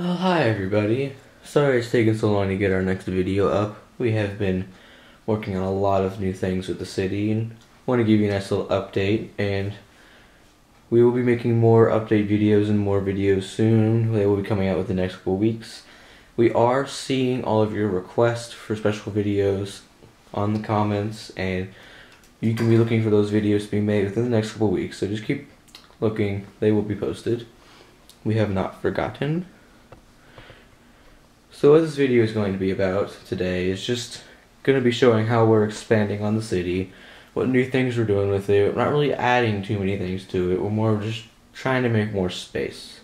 Oh, hi everybody. Sorry it's taken so long to get our next video up. We have been working on a lot of new things with the city and want to give you a nice little update and we will be making more update videos and more videos soon. They will be coming out within the next couple weeks. We are seeing all of your requests for special videos on the comments and you can be looking for those videos to be made within the next couple weeks. So just keep looking. They will be posted. We have not forgotten. So what this video is going to be about today is just going to be showing how we're expanding on the city, what new things we're doing with it. We're not really adding too many things to it. We're more just trying to make more space.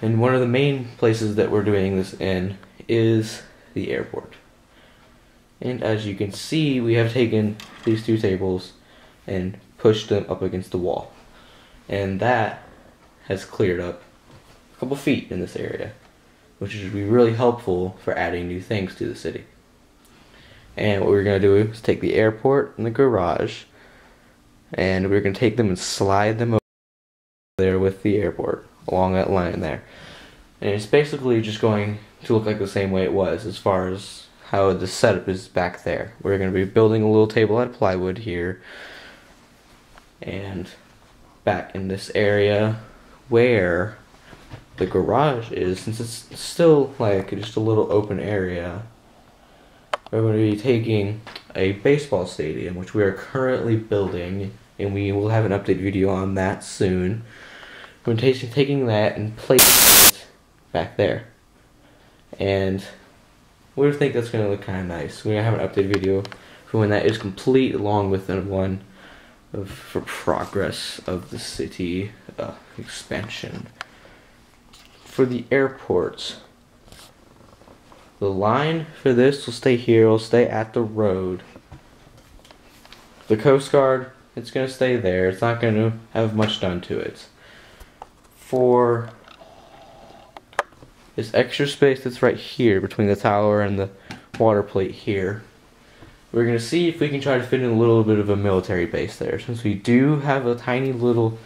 And one of the main places that we're doing this in is the airport. And as you can see, we have taken these two tables and pushed them up against the wall. And that has cleared up a couple feet in this area which would be really helpful for adding new things to the city. And what we're going to do is take the airport and the garage, and we're going to take them and slide them over there with the airport along that line there. And it's basically just going to look like the same way it was as far as how the setup is back there. We're going to be building a little table out of plywood here, and back in this area where the garage is, since it's still like just a little open area, we're going to be taking a baseball stadium, which we are currently building, and we will have an update video on that soon. We're taking taking that and placing it back there, and we think that's going to look kind of nice. We're going to have an update video for when that is complete, along with one of for progress of the city uh, expansion for the airports. The line for this will stay here, it'll stay at the road. The Coast Guard, it's going to stay there. It's not going to have much done to it. For this extra space that's right here between the tower and the water plate here, we're going to see if we can try to fit in a little bit of a military base there. Since we do have a tiny little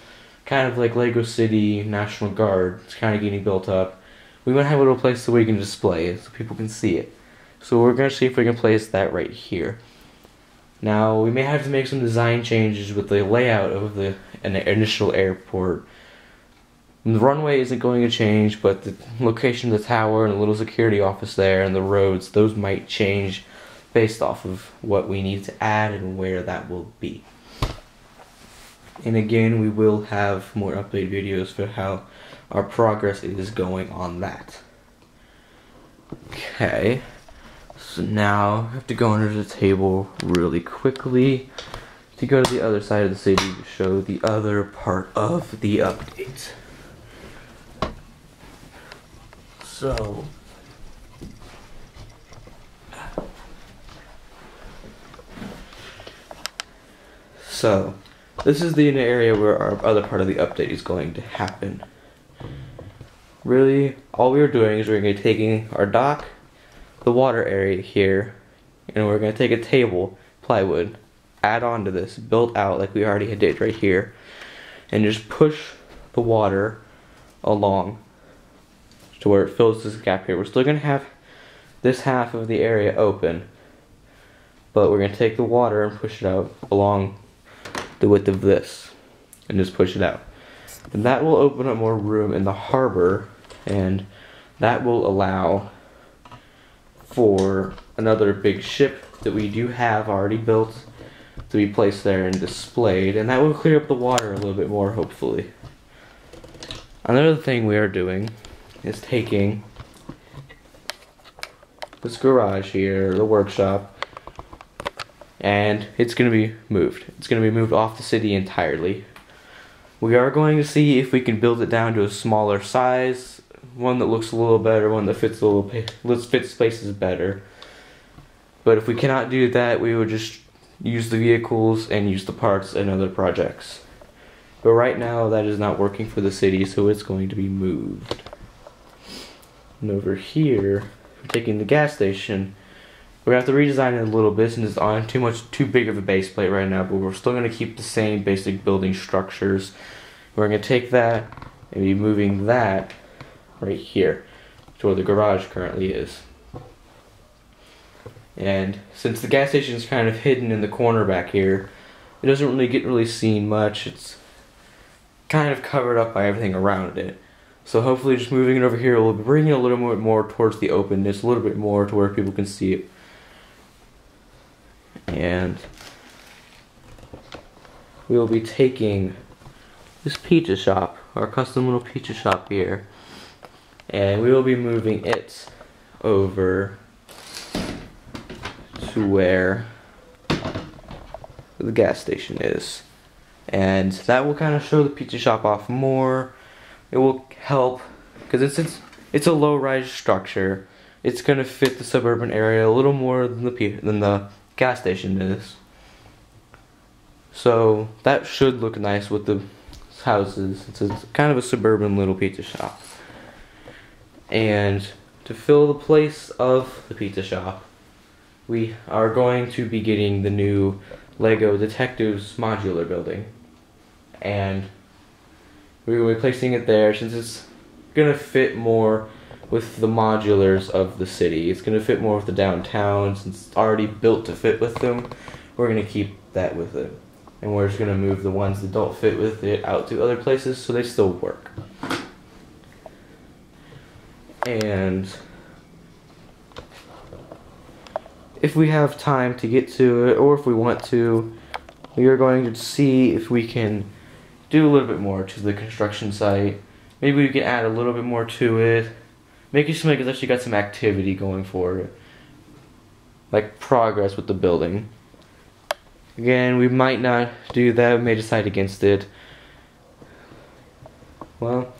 kind of like Lego City National Guard. It's kind of getting built up. We want to have a little place so we can display it, so people can see it. So we're going to see if we can place that right here. Now, we may have to make some design changes with the layout of the initial airport. The runway isn't going to change, but the location of the tower and the little security office there and the roads, those might change based off of what we need to add and where that will be. And again, we will have more update videos for how our progress is going on that. Okay, so now I have to go under the table really quickly to go to the other side of the city to show the other part of the update. So, so this is the area where our other part of the update is going to happen. Really, all we are doing is we're going to be taking our dock, the water area here, and we're going to take a table, plywood, add on to this, built out like we already did right here, and just push the water along to where it fills this gap here. We're still going to have this half of the area open, but we're going to take the water and push it out along the width of this and just push it out. And that will open up more room in the harbor and that will allow for another big ship that we do have already built to be placed there and displayed and that will clear up the water a little bit more hopefully. Another thing we are doing is taking this garage here, the workshop, and it's going to be moved. It's going to be moved off the city entirely. We are going to see if we can build it down to a smaller size, one that looks a little better, one that fits a little fits spaces better. But if we cannot do that, we would just use the vehicles and use the parts in other projects. But right now, that is not working for the city, so it's going to be moved. And over here, we're taking the gas station we have to redesign it a little bit since it's on too much too big of a base plate right now, but we're still going to keep the same basic building structures. We're going to take that and be moving that right here, to where the garage currently is. And since the gas station is kind of hidden in the corner back here, it doesn't really get really seen much. It's kind of covered up by everything around it. So hopefully just moving it over here will bring it a little bit more towards the openness, a little bit more to where people can see it. And we will be taking this pizza shop, our custom little pizza shop here, and we will be moving it over to where the gas station is. And that will kind of show the pizza shop off more. It will help because it's, it's it's a low rise structure. It's gonna fit the suburban area a little more than the than the gas station is. So that should look nice with the houses. It's a, kind of a suburban little pizza shop. And to fill the place of the pizza shop, we are going to be getting the new Lego Detectives modular building. And we will be placing it there since it's to fit more with the modulars of the city. It's going to fit more with the downtown since it's already built to fit with them. We're going to keep that with it and we're just going to move the ones that don't fit with it out to other places so they still work. And if we have time to get to it or if we want to, we are going to see if we can do a little bit more to the construction site. Maybe we can add a little bit more to it. Seem like it's actually got some activity going for it. Like progress with the building. Again, we might not do that, we may decide against it. Well,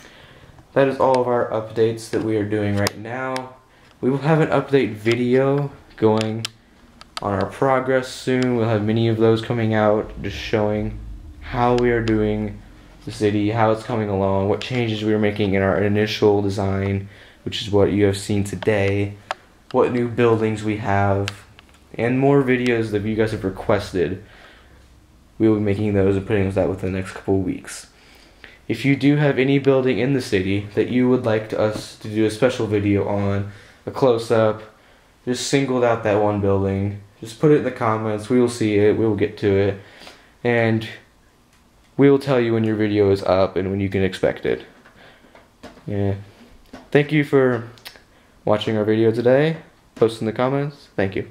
that is all of our updates that we are doing right now. We will have an update video going on our progress soon. We'll have many of those coming out, just showing how we are doing the city, how it's coming along, what changes we are making in our initial design, which is what you have seen today, what new buildings we have, and more videos that you guys have requested. We will be making those and putting those out within the next couple of weeks. If you do have any building in the city that you would like us to do a special video on, a close-up, just singled out that one building, just put it in the comments. We will see it. We will get to it. And we will tell you when your video is up and when you can expect it. Yeah. Thank you for watching our video today. Post in the comments. Thank you.